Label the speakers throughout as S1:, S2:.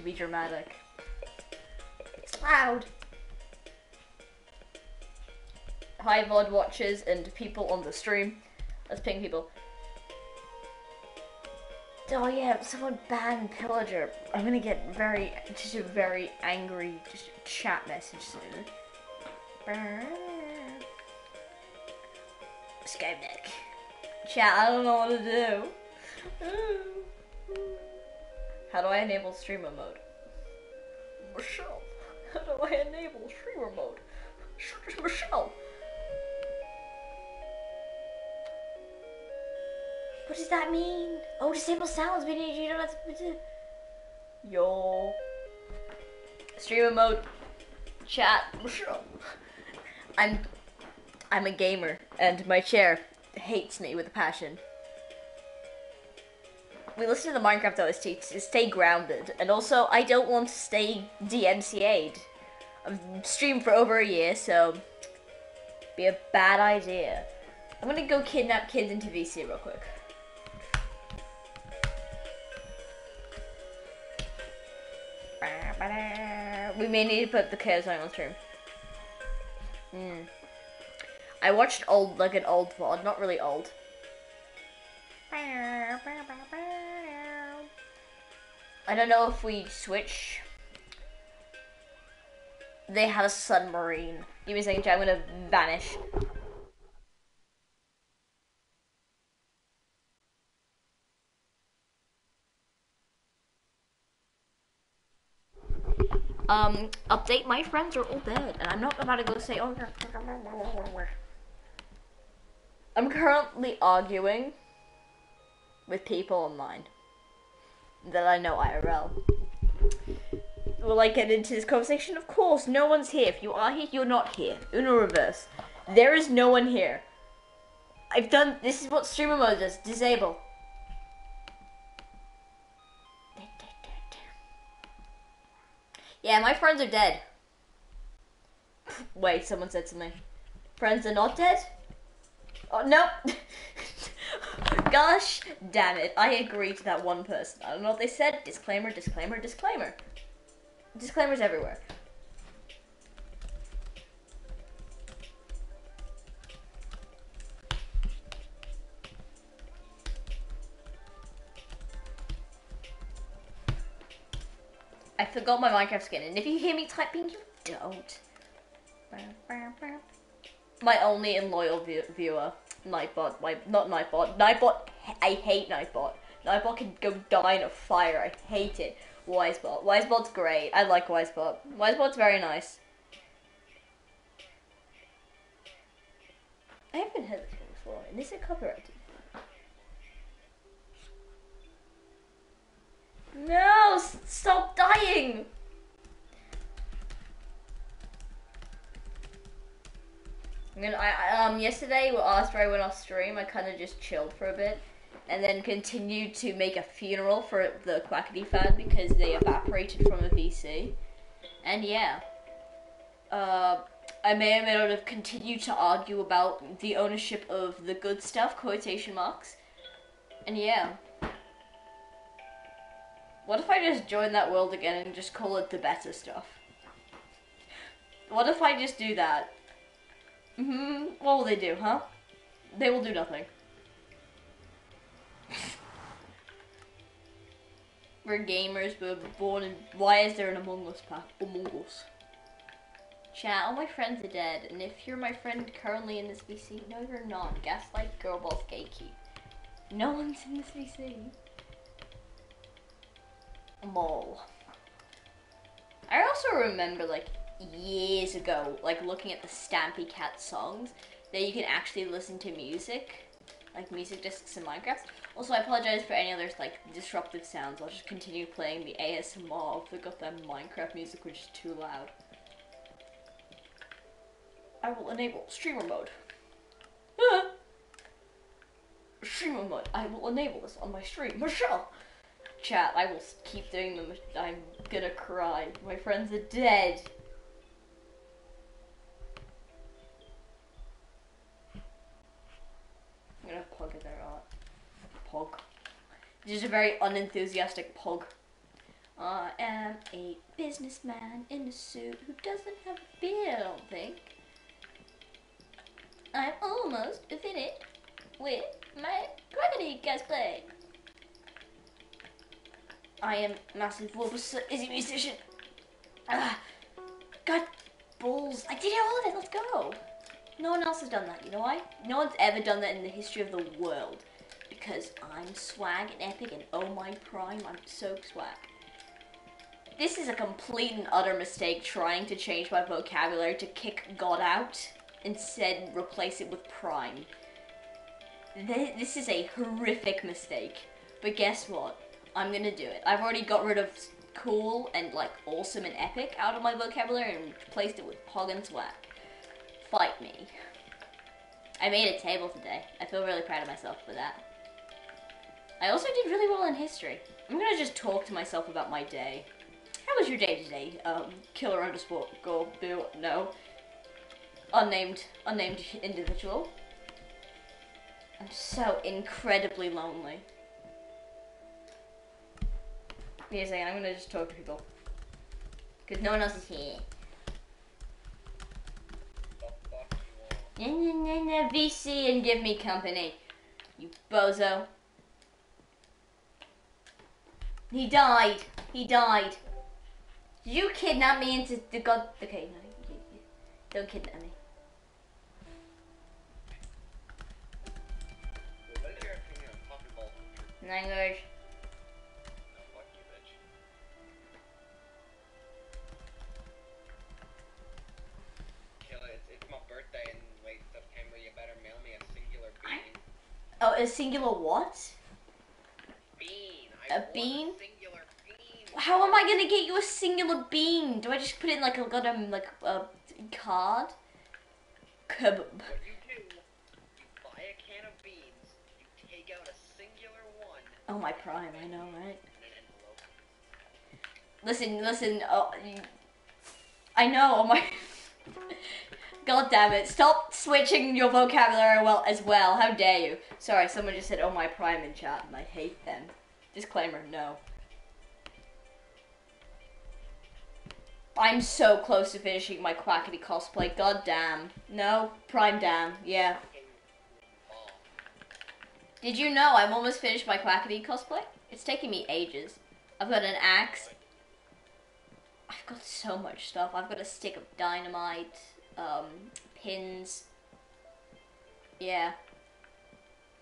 S1: to be dramatic. It's loud. Hi, VOD watchers and people on the stream. Let's ping people. Oh yeah, someone ban Pillager. I'm gonna get very, just a very angry just chat message soon. Skyneck. Chat, I don't know what to do. How do I enable streamer mode? Michelle, how do I enable streamer mode? Michelle. What does that mean? Oh, disable sounds, but you don't have to. Yo. Streamer mode. Chat. Michelle. I'm I'm a gamer and my chair hates me with a passion. We listen to the Minecraft OST to stay grounded and also I don't want to stay DMCA'd. I've streamed for over a year, so be a bad idea. I'm gonna go kidnap kids into VC real quick. We may need to put the chaos on stream. Hmm. I watched old, like an old VOD, not really old. I don't know if we switch. They have a submarine. Give me a second, I'm gonna vanish. Um, update, my friends are all dead, and I'm not about to go say, oh, I'm currently arguing with people online that I know IRL. Will I get into this conversation? Of course, no one's here. If you are here, you're not here. Uno reverse. There is no one here. I've done, this is what streamer mode does. Disable. Yeah, my friends are dead. Wait, someone said something. Friends are not dead? Oh, no. Gosh damn it. I agree to that one person. I don't know what they said. Disclaimer, disclaimer, disclaimer. Disclaimers everywhere. I forgot my Minecraft skin, and if you hear me typing, you don't. My only and loyal view viewer, Nightbot. My not Nightbot. Nightbot. I hate Nightbot. Nightbot can go die in a fire. I hate it. Wisebot. Wisebot's great. I like Wisebot. Wisebot's very nice. I haven't heard this before. And this is copyrighted? No! Stop dying! I, um, yesterday, after I went off stream, I kind of just chilled for a bit. And then continued to make a funeral for the Quackity fan because they evaporated from a VC. And yeah. Uh, I may or may not have continued to argue about the ownership of the good stuff, quotation marks. And yeah. What if I just join that world again and just call it the better stuff? What if I just do that? Hmm What will they do, huh? They will do nothing. we're gamers, we're born in... Why is there an Among Us pack? Among Us. Chat, all my friends are dead, and if you're my friend currently in this VC, no you're not. Gaslight Girlboss Gatekeep. No one's in this VC. Mole. I also remember like years ago, like looking at the Stampy Cat songs, that you can actually listen to music, like music discs in Minecraft. Also, I apologize for any other like disruptive sounds. I'll just continue playing the ASMR of the goddamn Minecraft music, which is too loud. I will enable streamer mode. Streamer mode. I will enable this on my stream. Michelle! Chat, I will keep doing them. I'm gonna cry. My friends are dead. Gonna pug it there, art. Pug. This is a very unenthusiastic pug. I am a businessman in a suit who doesn't have a beard, I don't think. I'm almost finished with my gravity cosplay. I am massive Wolbus is a musician. Ah, God, balls. I did all of it, let's go. No one else has done that, you know why? No one's ever done that in the history of the world. Because I'm swag and epic and oh my prime, I'm so swag. This is a complete and utter mistake trying to change my vocabulary to kick God out. Instead, replace it with prime. This is a horrific mistake. But guess what? I'm gonna do it. I've already got rid of cool and like awesome and epic out of my vocabulary and replaced it with pog and swag. Fight me. I made a table today. I feel really proud of myself for that. I also did really well in history. I'm gonna just talk to myself about my day. How was your day today? Um, killer underscore go boo no. Unnamed unnamed individual. I'm so incredibly lonely. Second, I'm gonna just talk to people. Cause no one else is here.
S2: The fuck you want?
S1: Nah, nah, nah, nah, VC and give me company. You bozo. He died. He died. Did you kidnap me into the god? Okay, no, you, you, don't kidnap me.
S2: What is your opinion on Poppy Ball?
S1: Language.
S2: A singular
S1: what?
S2: Bean.
S1: A
S2: I want
S1: bean?
S2: A singular bean.
S1: How am I gonna get you a singular bean? Do I just put it in like a goddamn like a card? Keb-
S2: What you do, you buy a can of beans, you take out a singular one
S1: Oh my prime, I know, right?
S2: in an envelope.
S1: Listen, listen. Oh, I know. Oh my. God damn it! Stop switching your vocabulary well as well. How dare you? Sorry, someone just said, "Oh my prime" in chat, and I hate them. Disclaimer: No. I'm so close to finishing my Quackity cosplay. God damn. No, prime damn. Yeah. Did you know I'm almost finished my Quackity cosplay? It's taking me ages. I've got an axe. I've got so much stuff. I've got a stick of dynamite, um, pins. Yeah.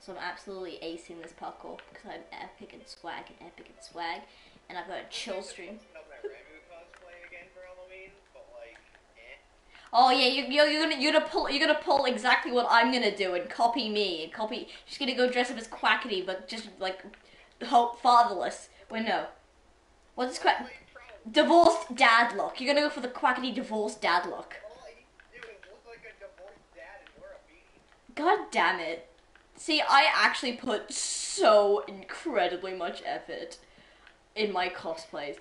S1: So I'm absolutely acing this parkour because I'm epic and swag and epic and swag. And I've got a chill stream.
S2: Up that Remu cosplay again for Halloween, but like, eh.
S1: Oh yeah, you, you're, you're gonna you're gonna pull you're gonna pull exactly what I'm gonna do and copy me and copy. She's gonna go dress up as Quackity, but just like hope fatherless. Wait, no. What's this quack? Divorced dad look. You're gonna go for the Quackity divorced dad look.
S2: All I do is look like a divorced dad and wear a beanie.
S1: God damn it. See, I actually put so incredibly much effort in my cosplays.
S2: To.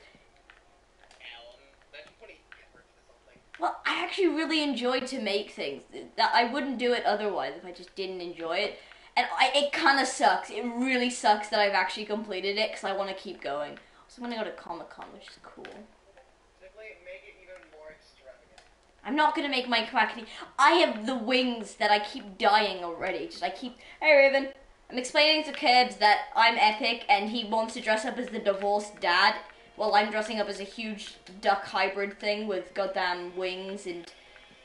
S1: Well, I actually really enjoyed to make things. That I wouldn't do it otherwise if I just didn't enjoy it. And I, it kind of sucks. It really sucks that I've actually completed it because I want to keep going. So I'm gonna go to Comic Con, which is cool.
S2: Simply make it even more extravagant.
S1: I'm not gonna make my quackity. I have the wings that I keep dying already. Just I keep. Hey Raven, I'm explaining to Kerbs that I'm epic and he wants to dress up as the divorced dad, while I'm dressing up as a huge duck hybrid thing with goddamn wings and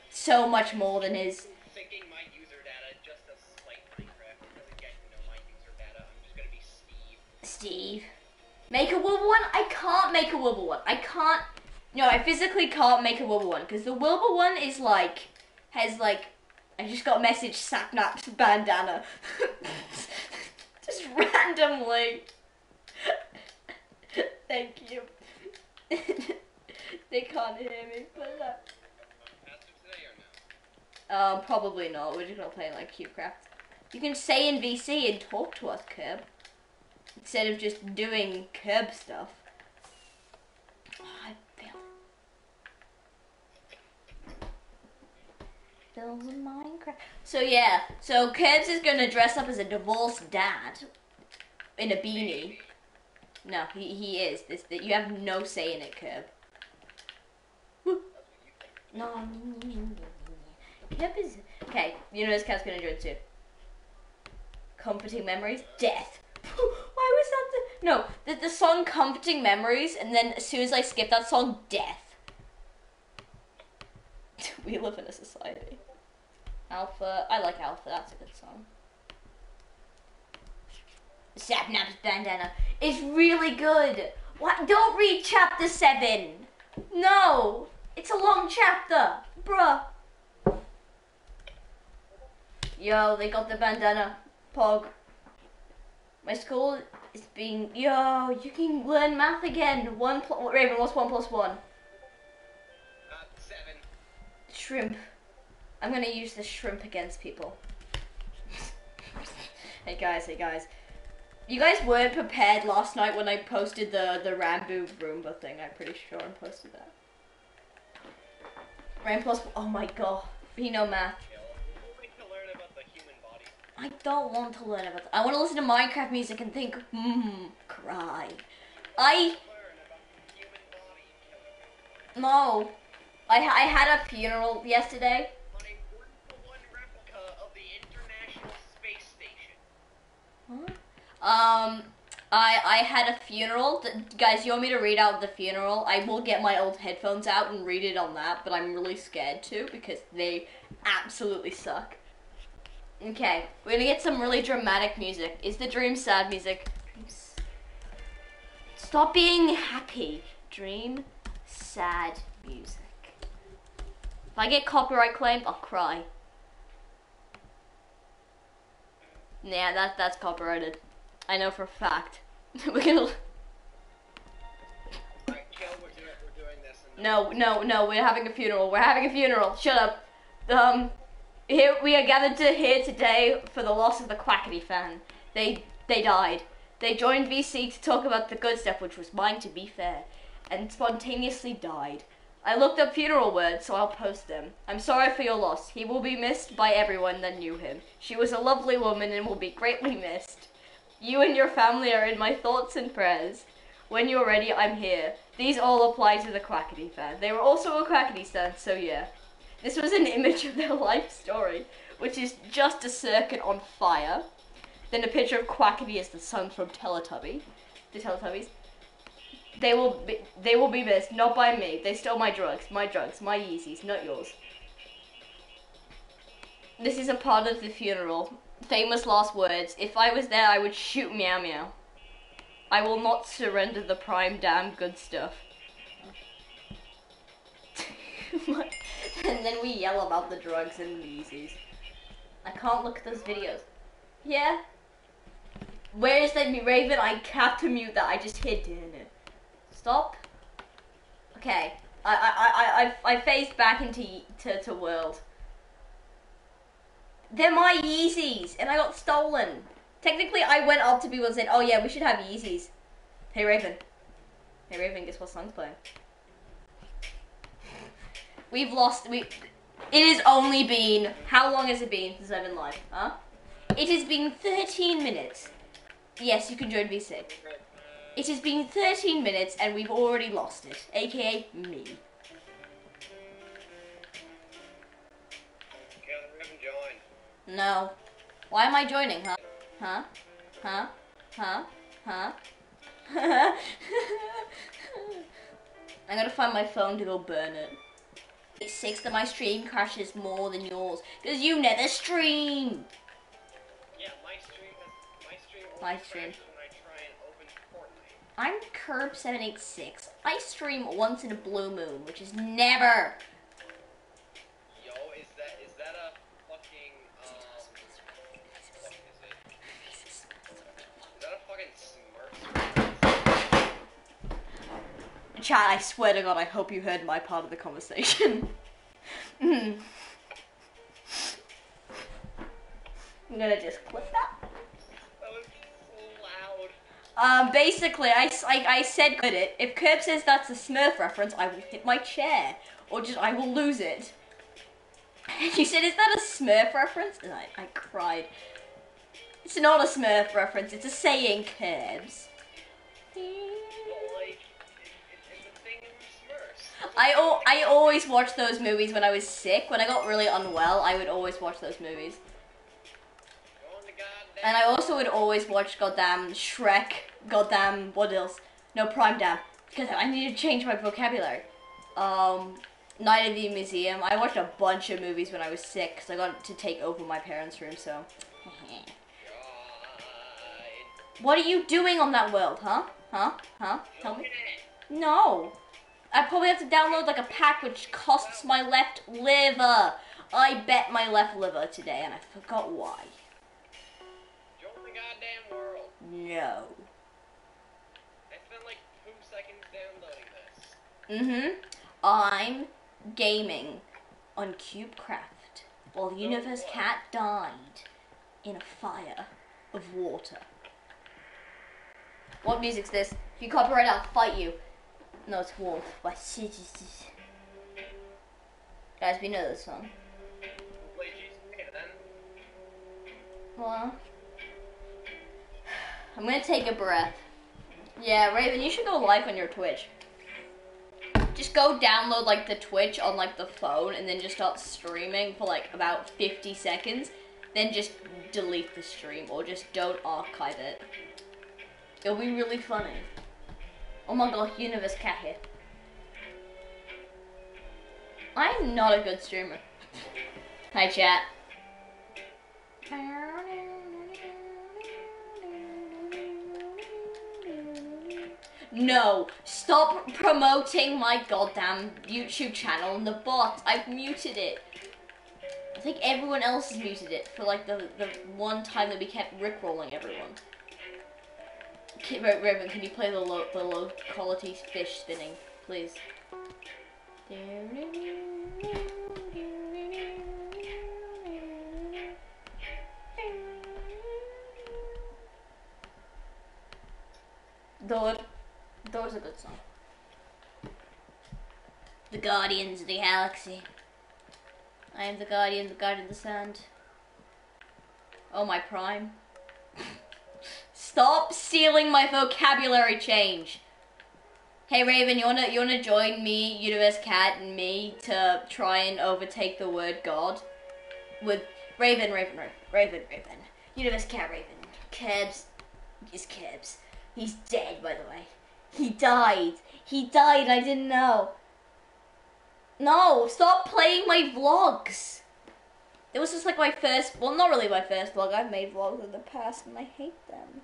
S1: so much more than his.
S2: Syncing my user data just to spite Minecraft doesn't get to know my user data. I'm just gonna be Steve.
S1: Steve. Make a wobble one? I can't make a wobble one. I can't. No, I physically can't make a Wilbur one because the Wilbur one is like has like. I just got a message Sapnap's bandana. just randomly. Thank you. they can't hear me, but
S2: no?
S1: um, probably not. We're just gonna play like CubeCraft. You can say in VC and talk to us, Curb, instead of just doing Curb stuff. Builds Minecraft. So yeah, so Curbs is gonna dress up as a divorced dad in a beanie. No, he, he is. This that you have no say in it, Curb. No, Curb is okay. You know this cat's gonna join too. Comforting memories, death. Why was that the no? The, the song "Comforting Memories," and then as soon as I skip that song, death. we live in a society. Alpha, I like Alpha. That's a good song. Sapnap's bandana is really good. What? Don't read chapter seven. No, it's a long chapter, bruh. Yo, they got the bandana. Pog. My school is being. Yo, you can learn math again. One pl- Raven, what's one plus one? Shrimp. I'm gonna use the shrimp against people. hey guys, hey guys. You guys weren't prepared last night when I posted the the Rambo Roomba thing. I'm pretty sure I posted that. Ram plus. Oh my god. We know math.
S2: Kill. We'll wait to learn about the human body.
S1: I don't want to learn about. I want to listen to Minecraft music and think. Hmm. Cry. I
S2: Learn about the human body, Killer.
S1: no. I I had a funeral yesterday.
S2: On a one-to-one replica of the International Space Station.
S1: Um, I I had a funeral. Guys, you want me to read out the funeral? I will get my old headphones out and read it on that, but I'm really scared to because they absolutely suck. Okay, we're gonna get some really dramatic music. Is the dream sad music? Stop being happy. Dream sad music. If I get copyright claimed, I'll cry. Yeah, that that's copyrighted. I know for a fact. We're gonna.
S2: We're doing, we're doing this. And
S1: No, no, no. We're having a funeral. We're having a funeral. Shut up. Um, here we are gathered to here today for the loss of the Quackity fan. They they died. They joined VC to talk about the good stuff, which was mine to be fair, and spontaneously died. I looked up funeral words, so I'll post them. I'm sorry for your loss. He will be missed by everyone that knew him. She was a lovely woman and will be greatly missed. You and your family are in my thoughts and prayers. When you're ready, I'm here. These all apply to the Quackity fan. They were also a Quackity stan, so yeah. This was an image of their life story, which is just a circuit on fire. Then a picture of Quackity as the son from Teletubby. The Teletubbies. They will be, they will be missed, not by me. They stole my drugs, my drugs, my Yeezys, not yours. This is a part of the funeral. Famous last words. If I was there, I would shoot Meow Meow. I will not surrender the prime damn good stuff. and then we yell about the drugs and the Yeezys. I can't look at those videos. Yeah? Where is that Raven? I have to mute that. I just hit it. Stop. Okay. I I I I I phased back into to to world. They're my Yeezys, and I got stolen. Technically, I went up to people and said, "Oh yeah, we should have Yeezys." Hey Raven. Hey Raven, guess what song's playing? We've lost. We. It has only been. How long has it been since I've been live? Huh? It has been 13 minutes. Yes, you can join VC. It has been 13 minutes and we've already lost it, aka me.
S2: Killer, we haven't joined.
S1: No. Why am I joining, huh? Huh? Huh? Huh? Huh? I'm gonna find my phone to go burn it. It's six that my stream crashes more than yours. Because you never stream!
S2: Yeah, my stream has my stream
S1: My stream.
S2: crashes when I try and open Fortnite.
S1: I'm Curb786. I stream once in a blue moon, which is never.
S2: Yo, is that is that a fucking um what is it? Is that a fucking Smurf?
S1: Chat, I swear to God, I hope you heard my part of the conversation. Mm. I'm gonna just clip that.
S2: That was so loud.
S1: Um, basically, I said good it. If Curb says that's a Smurf reference, I will hit my chair. Or just, I will lose it. She said, is that a Smurf reference? And I, I cried. It's not a Smurf reference, it's a saying, Curbs. I, I always watched those movies when I was sick. When I got really unwell, I would always watch those movies.
S2: Go on the goddamn.
S1: And I also would always watch goddamn Shrek, goddamn what else? No, Prime Dam. Because I need to change my vocabulary. Um, Night of the Museum. I watched a bunch of movies when I was sick because I got to take over my parents' room, so. What are you doing on that world, huh? Huh? Huh? Tell me.
S2: Look at it.
S1: No. I probably have to download like a pack which costs my left liver. I bet my left liver today and I forgot why. No.
S2: I spent like two seconds downloading this.
S1: Mm-hmm. I'm gaming on CubeCraft while the Universe Cat died in a fire of water. What music's this? If you copyright, I'll fight you. No, it's Wolf by CGC. Guys, we know this song.
S2: Play GTA then.
S1: Well, I'm gonna take a breath. Yeah, Raven, you should go live on your Twitch. Just go download like the Twitch on like the phone and then just start streaming for like about 50 seconds. Then just delete the stream or just don't archive it. It'll be really funny. Oh my god, Universe Cat here. I'm not a good streamer. Hi, chat. No, stop promoting my goddamn YouTube channel on the bot. I've muted it. I think everyone else has muted it for like the, the one time that we kept rickrolling everyone. Raven, can you play the low, the low quality fish spinning, please? Though, though was a good song. The Guardians of the Galaxy. I am the Guardian, the Guardian of the Sand. Oh, my prime. Stop stealing my vocabulary change. Hey Raven, you wanna you wanna join me, Universe Cat, and me to try and overtake the word God? With Raven, Raven, Raven, Raven, Raven. Universe Cat, Raven. Kebs is Kebs. He's dead, by the way. He died. He died. I didn't know. No, stop playing my vlogs. It was just like my first, well, not really my first vlog. I've made vlogs in the past, and I hate them.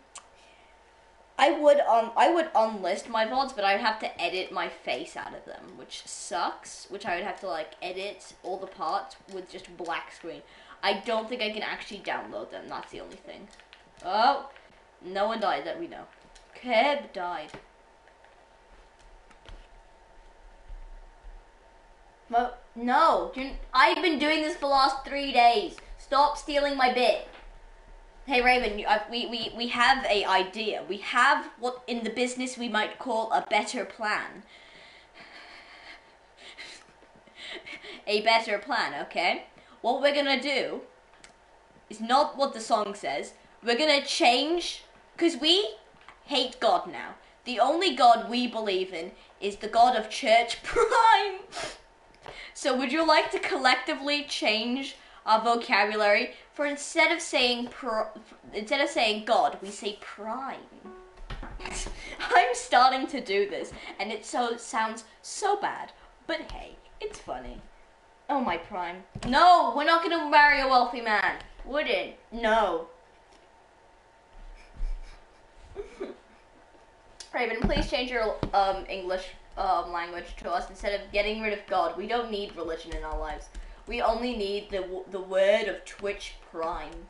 S1: I would um I would unlist my vlogs, but I would have to edit my face out of them, which sucks. Which I would have to like edit all the parts with just black screen. I don't think I can actually download them. That's the only thing. Oh, no one died that we know. Keb died. No, I've been doing this for the last three days. Stop stealing my bit. Hey Raven, uh, we, we, we have a idea. We have what in the business we might call a better plan. a better plan, okay? What we're gonna do is not what the song says. We're gonna change, because we hate God now. The only God we believe in is the God of Church Prime. So would you like to collectively change our vocabulary for instead of saying pro, instead of saying God, we say prime. I'm starting to do this, and it so sounds so bad, but hey, it's funny. Oh my prime. No, we're not gonna marry a wealthy man. Wouldn't. No. Raven, please change your um, English um, language to us instead of getting rid of God. We don't need religion in our lives. We only need the the word of Twitch Prime.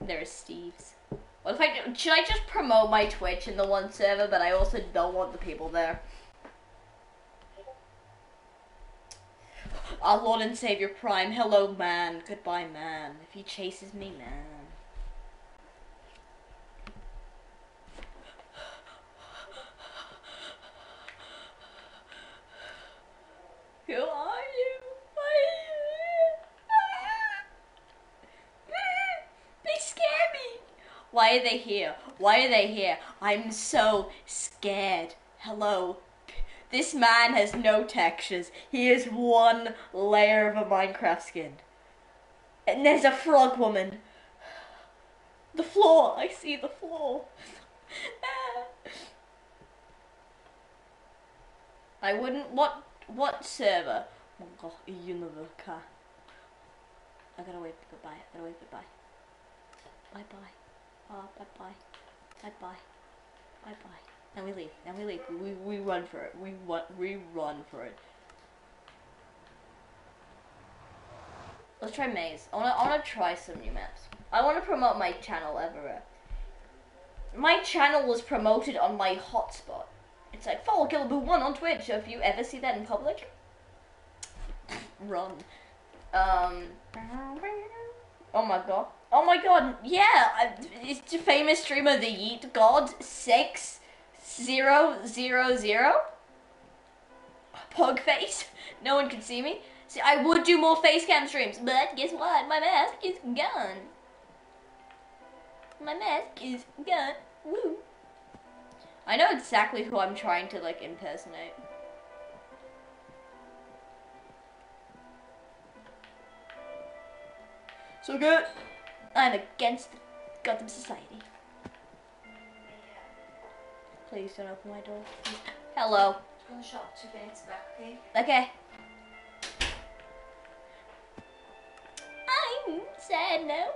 S1: There's Steve's. What if I do- should I just promote my Twitch in the one server, but I also don't want the people there. Our Lord and Savior Prime, hello man, goodbye man. If he chases me, man. Who are you? Why are you here? Be scared. Why are they here? Why are they here? I'm so scared. Hello. This man has no textures. He is one layer of a Minecraft skin. And there's a frog woman. The floor. I see the floor. I wouldn't. What? What server? Oh god, Univerca. I gotta wave goodbye. I gotta wave goodbye. Bye bye. Oh, bye bye. Bye bye. Bye bye. And we leave. And we leave. We we run for it. We want. We run for it. Let's try maze. I wanna. I wanna try some new maps. I wanna promote my channel everywhere. My channel was promoted on my hotspot. It's like follow Killaboo One on Twitch. So if you ever see that in public, run. Um. Oh my god. Oh my god. Yeah. Uh, it's the famous streamer, the Yeet God six zero zero zero. Pug face. No one can see me. See, I would do more face cam streams, but guess what? My mask is gone. My mask is gone. Woo. I know exactly who I'm trying to like impersonate. So good. I'm against Gotham Society. Please don't open my door. Hello.
S3: In the shop, two minutes back, okay?
S1: Okay. I'm sad now.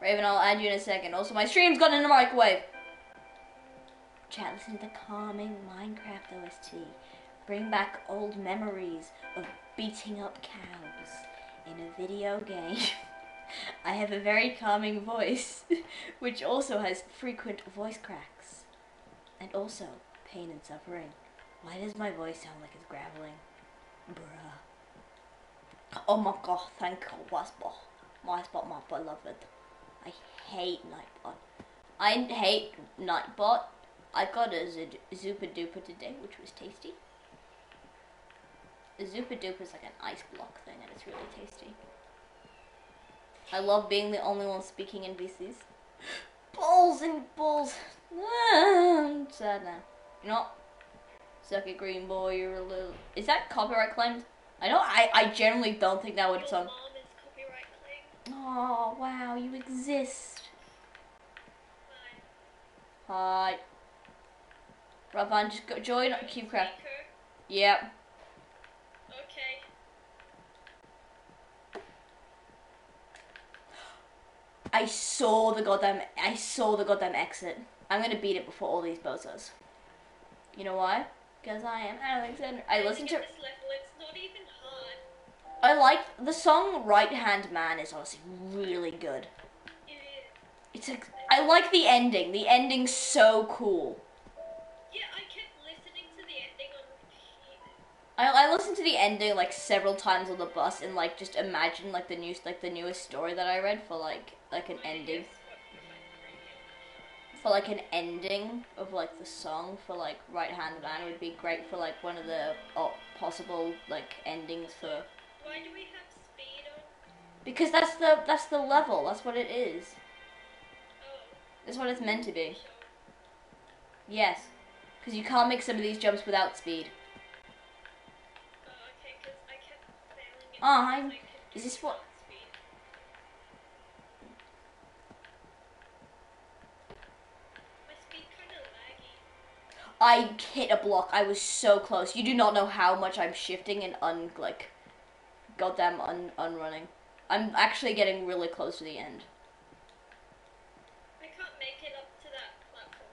S1: Raven, I'll add you in a second. Also, my stream's gone in the microwave. Chat, listen to the calming Minecraft OST. Bring back old memories of beating up cows in a video game. I have a very calming voice, which also has frequent voice cracks. And also pain and suffering. Why does my voice sound like it's graveling? Bruh. Oh my god, thank you, Wasbot. Wasbot, my beloved. I hate Nightbot. I hate Nightbot. I got a Zupa today, which was tasty. A Zupa is like an ice block thing, and it's really tasty. I love being the only one speaking in VCs. Balls and balls. Ah, I'm sad now. You know what? Suck it, green boy. You're a little. Is that copyright claimed? I know. I I generally don't think that would
S4: Your
S1: song.
S4: mom is copyright claimed.
S1: Oh wow, you exist.
S4: Hi.
S1: Hi. Raven, just go join CubeCraft. Yep.
S4: Okay.
S1: I saw the goddamn. I saw the goddamn exit. I'm gonna beat it before all these bozos. You know why? Because I am Alexander. I listen to.
S4: Level, it's not even hard.
S1: I like the song "Right Hand Man" is honestly really good.
S4: It is.
S1: It's like I like the ending. The ending's so cool.
S4: I,
S1: I listened to the ending like several times on the bus and like just imagine like the new like the newest story that I read for like like an ending
S4: Guess what my previous
S1: for like an ending of like the song for like Right Hand Man would be great for like one of the possible like endings for
S4: Why do we have speed on?
S1: because that's the that's the level. That's what it is.
S4: Oh,
S1: That's what it's meant to be. Yes, because you can't make some of these jumps without speed.
S4: Ah,
S1: oh, I'm- is this what-
S4: without Speed. My speed kind of laggy.
S1: I hit a block. I was so close. You do not know how much I'm shifting and un like, goddamn un unrunning. I'm actually getting really close to the end.
S4: I can't make it up to that platform.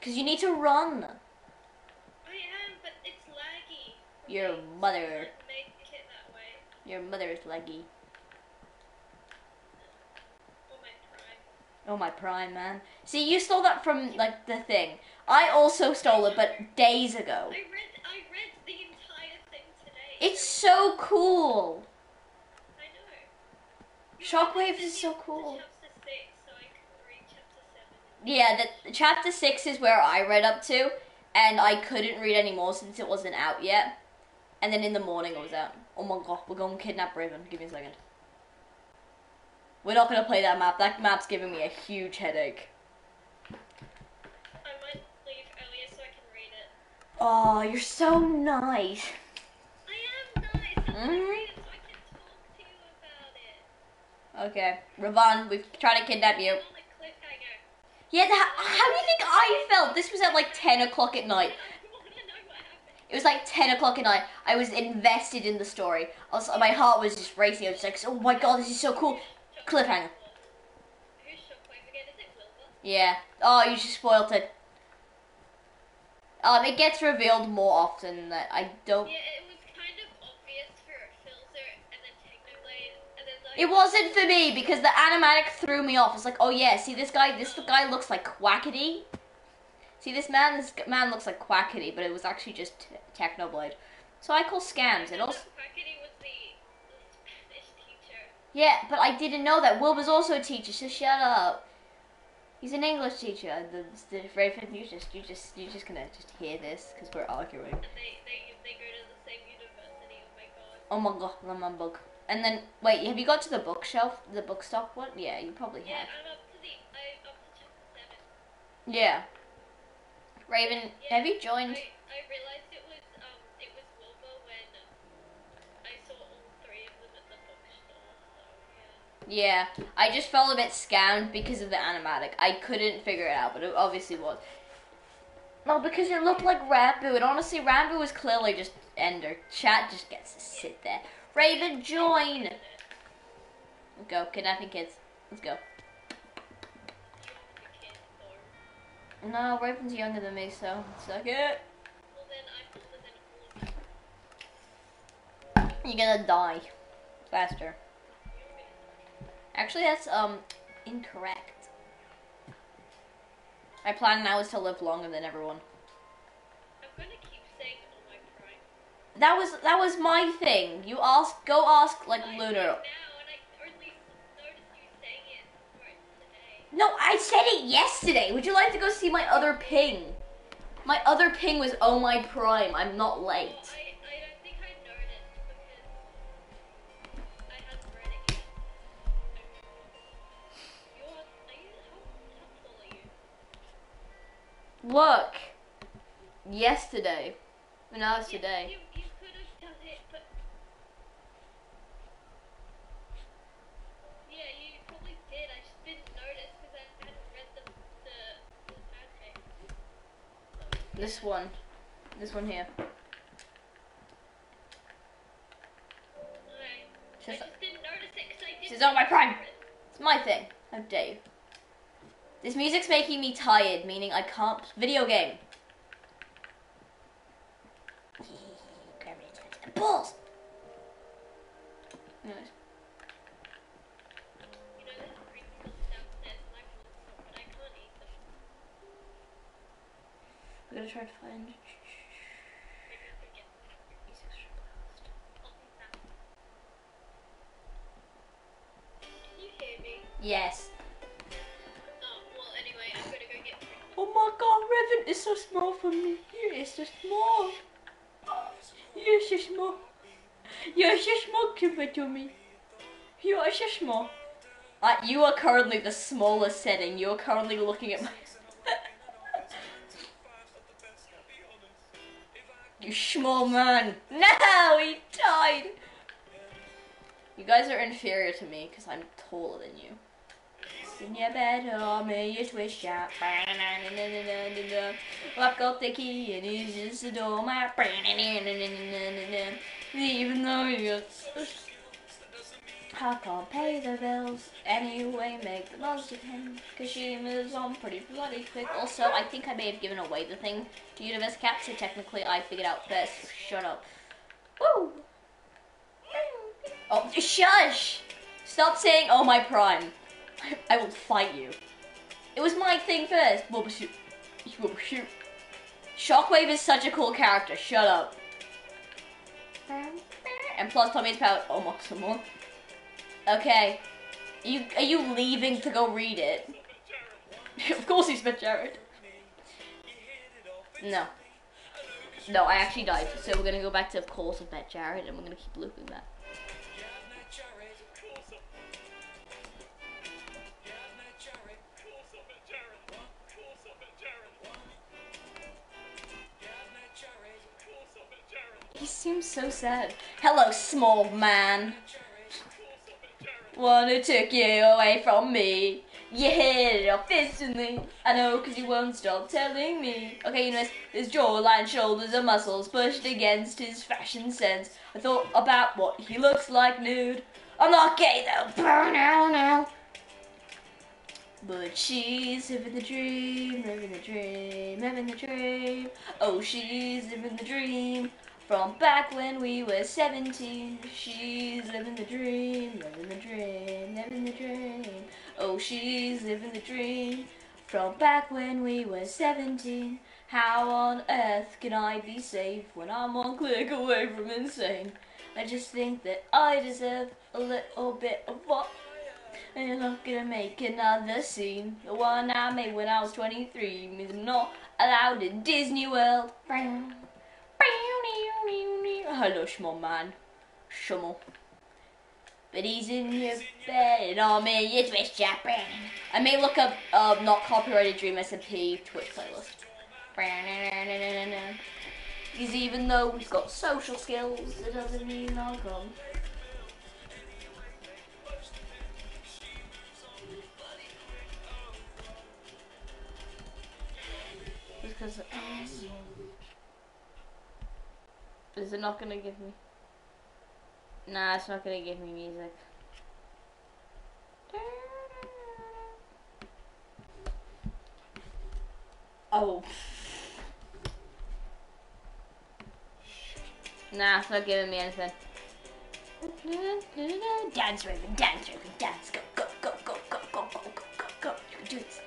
S1: Cause you need to run.
S4: I am, but it's laggy.
S1: Your
S4: me, so I
S1: mother.
S4: can't make it that way.
S1: Your mother's leggy.
S4: Oh, my.
S1: Oh my prime man. See, you stole that from like the thing. I also stole it, but days ago.
S4: I read, I read the entire thing today.
S1: It's so cool.
S4: I know.
S1: Shockwaves
S4: You
S1: is so cool.
S4: Chapter six, so I can read chapter seven.
S1: Yeah, the chapter six is where I read up to, and I couldn't read anymore since it wasn't out yet. And then in the morning it was out. Oh my god, we're going to kidnap Raven. Give me a second. We're not gonna play that map. That map's giving me a huge headache.
S4: I might leave earlier so I can read it.
S1: Oh, you're so nice.
S4: I am nice. It mm-hmm. so I can talk to you about it.
S1: Okay, Raven, we've tried to kidnap you.
S4: I'm on a cliffhanger.
S1: Yeah, that, how do you think I felt? This was at like 10 o'clock at night.
S4: I wanna know what happened.
S1: It was like 10 o'clock at night. I was invested in the story. Was, my heart was just racing. I was like, oh my god, this is so cool. Cliffhanger.
S4: Who's Shockwave again? Is it Wilbur?
S1: Yeah. Oh, you just spoiled it. Um, it gets revealed more often that I don't.
S4: Yeah, it was kind of obvious for Philza and then Technoblade and then like.
S1: It wasn't for me because the animatic threw me off. It's like, oh yeah, see this guy. This guy looks like Quackity. See this man. This man looks like Quackity, but it was actually just Technoblade. So I call scams. And also,
S4: Quackity was the, the Spanish teacher.
S1: yeah, but I didn't know that. Will was also a teacher. So shut up. He's an English teacher. The, the Raven, you just, you just, you're just gonna just hear this because we're arguing.
S4: And they, they, they go to the same university. Oh my god.
S1: Oh my god, I'm on book. And then, wait, have you got to the bookshelf, the bookstop one? Yeah, you probably
S4: Yeah,
S1: have.
S4: I'm up to the. I'm up to chapter seven.
S1: Yeah. Raven,
S4: Yeah,
S1: have you joined?
S4: I, I realized yeah.
S1: I just felt a bit scammed because of the animatic. I couldn't figure it out, but it obviously was. No, because it looked like Ranboo, and honestly, Ranboo was clearly just Ender. Chat just gets to sit there. Raven, join! Go, kidnapping kids. Let's go. No, Raven's younger than me, so suck it. You're gonna die faster. Actually, that's um incorrect. My plan now is to live longer than everyone.
S4: I'm gonna keep saying oh my prime.
S1: That was that was my thing. You ask, go ask like
S4: I
S1: Lunar.
S4: do now and I only noticed you saying it for today.
S1: No, I said it yesterday. Would you like to go see my other ping? My other ping was oh my prime. I'm not late. Look, yesterday. And now it's today.
S4: You, you could it, but. Yeah, you probably did. I just didn't notice because I hadn't read the, the, the
S1: This one, this one here.
S4: Okay. I
S1: Says,
S4: just didn't notice it because I didn't.
S1: says oh my prime. It's my thing. How dare you? This music's making me tired, meaning I can't video game. Balls.
S4: You
S1: are currently the smallest setting. You're currently looking at my. you small man. No, he died. You guys are inferior to me because I'm taller than you. In your bed, oh, may you twist out. The key and just even though you I can't pay the bills anyway. Make the most of him because she moves on pretty bloody quick. Also, I think I may have given away the thing to Universe Cat, so technically I figured out first. Shut up. Woo! Oh, shush! Stop saying, "Oh my prime." I will fight you. It was my thing first. Shockwave is such a cool character. Shut up. And plus Tommy's power. Oh, Almost some more. Okay. Are you, are you leaving to go read it? of course he's met Jared. No. No, I actually died. So we're gonna go back to of course of Bet Jared and we're gonna keep looping that. He seems so sad. Hello, small man. Wanna take you away from me? You hit it off instantly. I know, cause you won't stop telling me. Okay, you know, his, jawline, shoulders, and muscles pushed against his fashion sense. I thought about what he looks like nude. I'm not gay though. Now, now. But she's living the dream, living the dream, living the dream. Oh, she's living the dream. From back when we were 17, she's living the dream, living the dream, living the dream. Oh, she's living the dream. From back when we were 17, how on earth can I be safe when I'm one click away from insane? I just think that I deserve a little bit of what and you're not gonna make another scene. The one I made when I was 23 means I'm not allowed in Disney World. Hello, small man. Schummel. But he's in your bed and on me, you twist brain. I may look up uh, not copyrighted Dream SMP Twitch playlist. Because even though he's got social skills, it doesn't mean I'll come. Because um, is it not gonna give me? Nah, it's not gonna give me music. Oh. Nah, it's not giving me anything. Dance, Raven, dance, Raven, dance. Go, go, go, go, go, go, go, go, go, go. You can do this.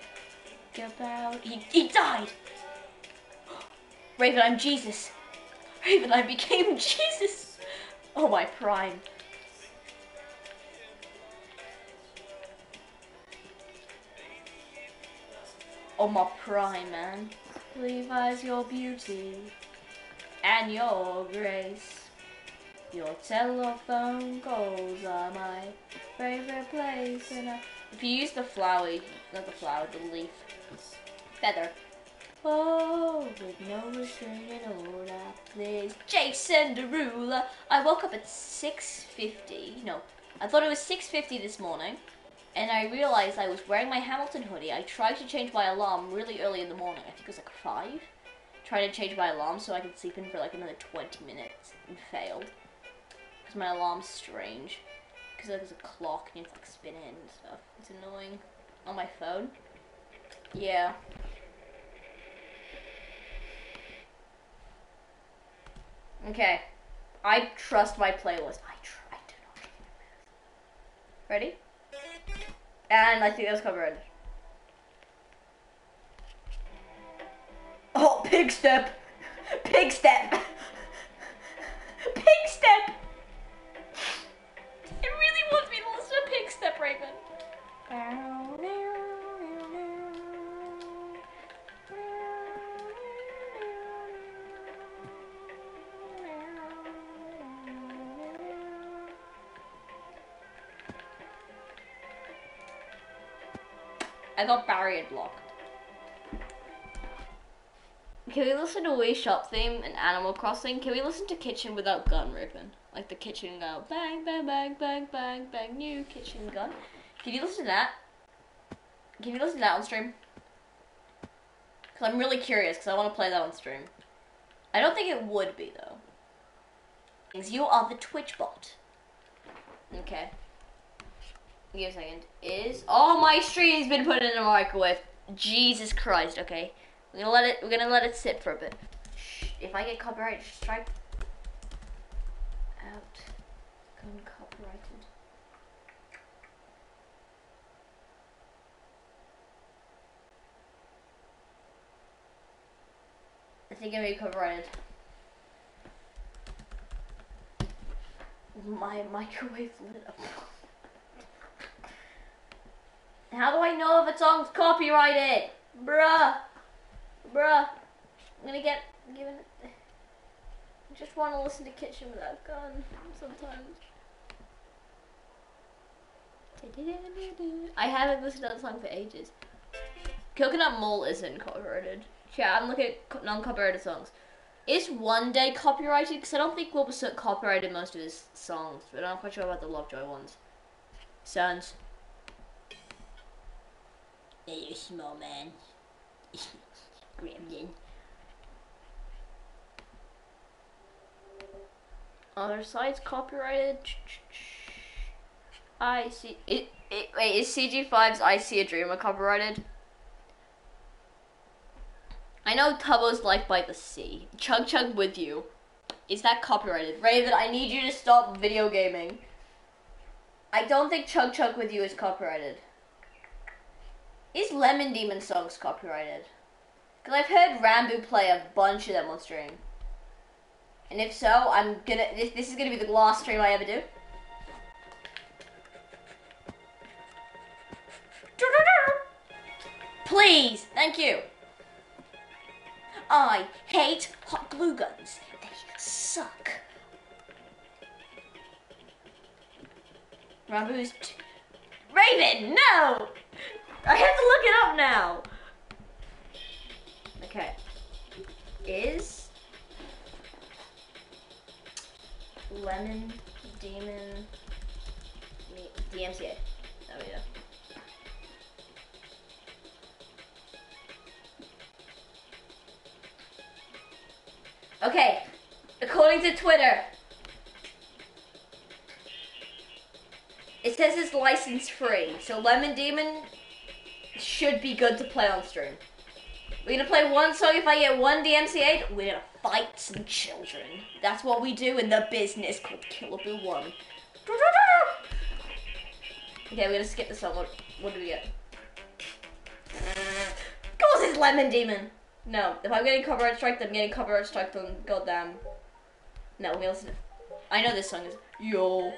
S1: Get about. He, he died! Raven, I'm Jesus. Raven, I became Jesus. Oh, my prime. Oh, my prime, man. Levi's your beauty and your grace. Your telephone calls are my favorite place. And I, if you use the flowery, not the flower, the leaf, feather. Oh, with no restraining order, please. Jason Derulo. I woke up at 6.50. No, I thought it was 6.50 this morning. And I realized I was wearing my Hamilton hoodie. I tried to change my alarm really early in the morning. I think it was like 5. Tried to change my alarm so I could sleep in for like another 20 minutes. And failed. Because my alarm's strange. Because there's a clock and it's like spinning and stuff. It's annoying. On my phone. Yeah. Okay. I trust my playlist. I try to not. Ready? And I think that's covered. Oh, Pigstep! Pigstep! Blocked. Can we listen to Wii Shop theme and Animal Crossing? Can we listen to Kitchen without gun ripping? Like the kitchen go bang bang bang bang bang bang new kitchen gun. Can you listen to that? Can you listen to that on stream? Cause I'm really curious because I want to play that on stream. I don't think it would be though. Cause You are the Twitch bot. Okay. Give a second. Is oh my stream's been put in a microwave. Jesus Christ. Okay, we're gonna let it. We're gonna let it sit for a bit. If I get copyright strike out, uncopyrighted. I think I may be copyrighted. My microwave lit up. How do I know if a song's copyrighted? Bruh. Bruh. I'm gonna get given I just wanna listen to Kitchen Without Gun sometimes. I haven't listened to that song for ages. Coconut Mall isn't copyrighted. Yeah, I'm looking at non-copyrighted songs. Is One Day copyrighted? Because I don't think Wilbur copyrighted most of his songs, but I'm not quite sure about the Lovejoy ones. Sons. You small man. Gremlin. Other sites copyrighted. I see. It, it, wait, is CG5's I See a Dreamer copyrighted? I know Tubbo's Life by the Sea. Chug Chug with You. Is that copyrighted? Raven, I need you to stop video gaming. I don't think Chug Chug with You is copyrighted. Is Lemon Demon songs copyrighted? Because I've heard Ranboo play a bunch of them on stream. And if so, I'm gonna. This, this is gonna be the last stream I ever do. Please, thank you. I hate hot glue guns. They suck. Ranboo's. Raven, no! I have to look it up now. Okay. Is Lemon Demon DMCA? We oh, go. Okay, according to Twitter, it says it's license free, so Lemon Demon should be good to play on stream. We're gonna play one song. If I get one DMCA, we're gonna fight some children. That's what we do in the business called Killerboo One. Okay, we're gonna skip the song. What, what do we get? Of course, it's Lemon Demon. No, if I'm getting copyright strike, I'm getting copyright strike on goddamn. No, we listen. I know this song is Yo.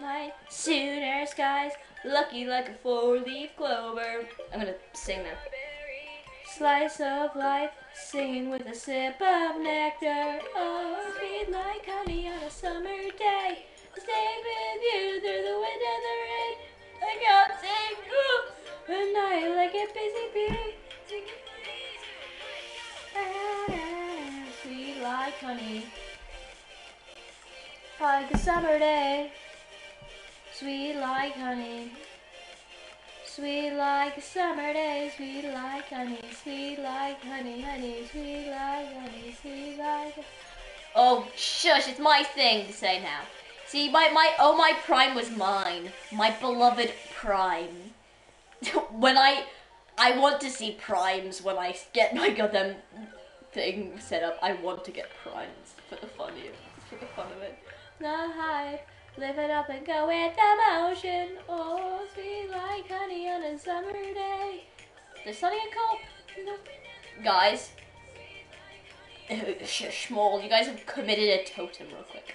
S1: My sooner skies, lucky like a four-leaf clover. I'm gonna sing now. Slice of life, singing with a sip of nectar. Oh, sweet like honey on a summer day. Stay with you through the wind and the rain. I can't sing, ooh, and I like a busy bee. Sweet like honey, like a summer day. Sweet like honey. Sweet like summer day, sweet like honey, sweet like honey, honey, sweet like honey, sweet like. Oh, shush! It's my thing to say now. See, my my oh my prime was mine, my beloved prime. when I, I want to see primes when I get my goddamn thing set up. I want to get primes for the fun of it, for the fun of it. The hype. Live it up and go with the motion. Oh, sweet like honey on a summer day. Does Sunny get cold? No. Guys. Schmoll, you guys have committed a totem real quick.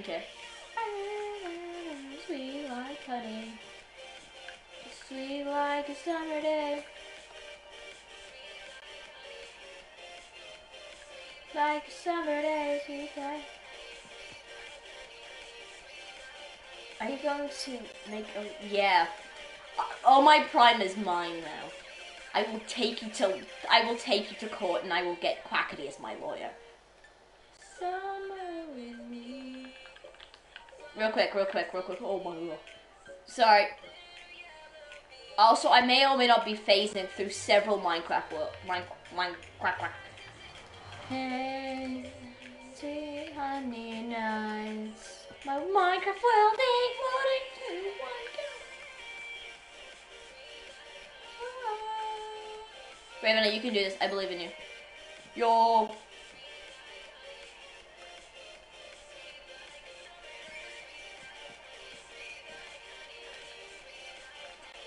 S1: Okay. Sweet like honey. Sweet like a summer day. Like a summer day, sweet like. Are you going to make a yeah? Oh, my prime is mine now. I will take you to I will take you to court and I will get Quackity as my lawyer. Summer with me. Real quick, real quick, real quick. Oh my god. Sorry. Also, I may or may not be phasing through several Minecraft world. Mine, mine, quack, quack. Hey, honey nights. My Minecraft world ain't wanting to one go. Raven, you can do this. I believe in you. Yo.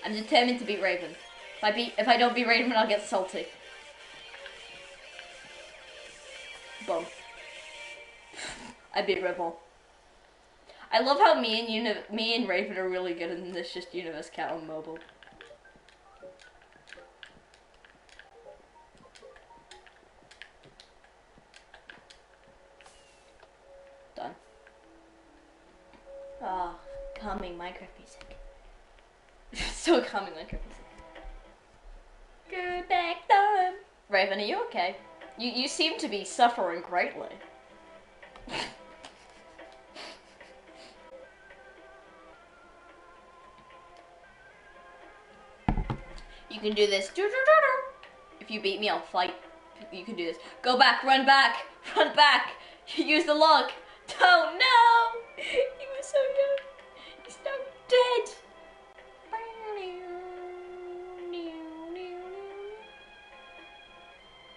S1: I'm determined to beat Raven. If I beat, if I don't beat Raven, I'll get salty. Boom. I beat Raven. I love how me and Uni- me and Raven are really good in this just Universe Cat on mobile. Done. Ah, calming Minecraft music. so calming Minecraft music. Go back time. Raven, are you okay? You you seem to be suffering greatly. Can do this. If you beat me, I'll fight. You can do this. Go back, run back, run back. Use the log. Oh no! He was so young. He's now dead.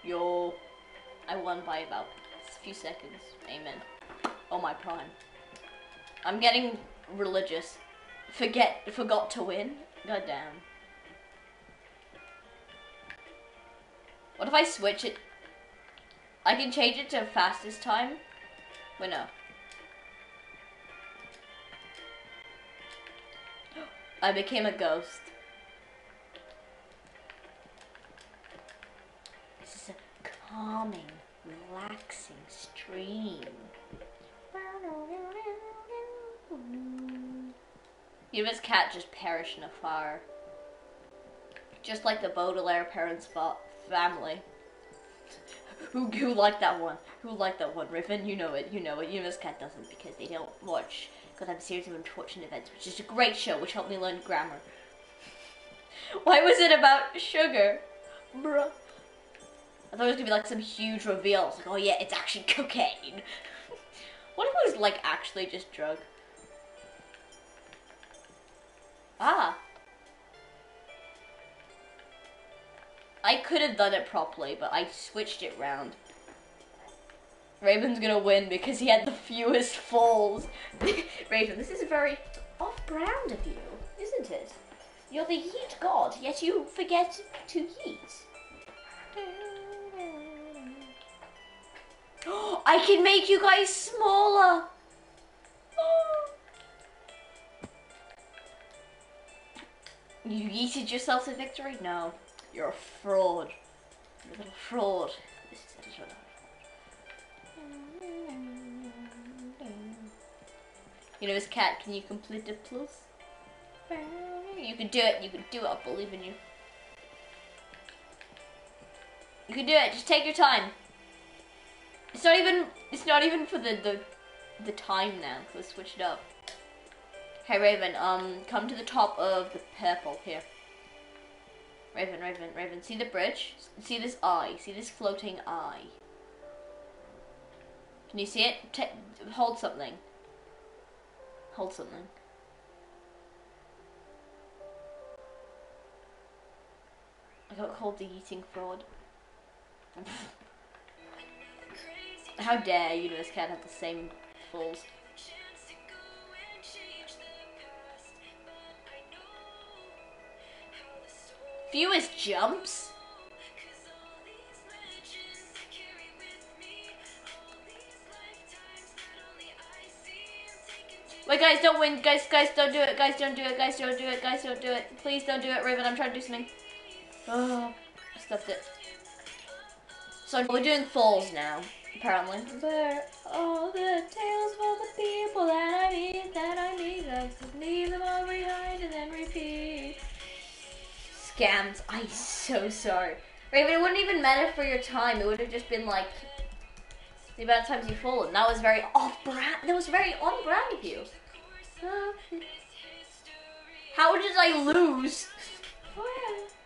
S1: Yo, I won by about a few seconds. Amen. Oh my prime. I'm getting religious. Forget, forgot to win. God What if I switch it? I can change it to fastest time. Wait, no. I became a ghost. This is a calming, relaxing stream. Eva's cat just perished in a fire. Just like the Baudelaire parents' fa- family. who, who liked that one? Who liked that one? Riven, you know it, you know it. Eva's cat doesn't because they don't watch Gotham Series of Unfortunate Events, which is a great show which helped me learn grammar. Why was it about sugar? Bruh. I thought it was gonna be like some huge reveal. It's like, oh yeah, it's actually cocaine. what if it was like actually just drug? Ah. I could have done it properly, but I switched it round. Raven's gonna win because he had the fewest falls. Raven, this is a very off-brand of you, isn't it? You're the heat god, yet you forget to heat. I can make you guys smaller. You yeeted yourself to victory? No. You're a fraud. You're a little fraud. This is You know, this cat, can you complete the plus? You can do it, you can do it, I believe in you. You can do it, just take your time. It's not even, it's not even for the, the, the time now, because switch it up. Hey Raven, um, come to the top of the purple here. Raven, Raven, Raven, see the bridge? See this eye? See this floating eye? Can you see it? Ta hold something. Hold something. I got called the eating fraud. How dare you, this cat have the same fools. Fewest jumps? Wait, guys, don't win. Guys, guys, don't do it. Guys, don't do it. Guys, don't do it. Guys, don't do it. Please don't do it, Raven. I'm trying to do something. Oh, I stuffed it. So we're doing falls now, apparently. Where all the tales for the people that I meet, that I meet, I leave them all behind and then repeat. Scams. I'm so sorry. Raven, it wouldn't even matter for your time. It would have just been like the amount of times you followed. And that was very off brand. That was very on brand of you. Oh, How did I lose?